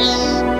you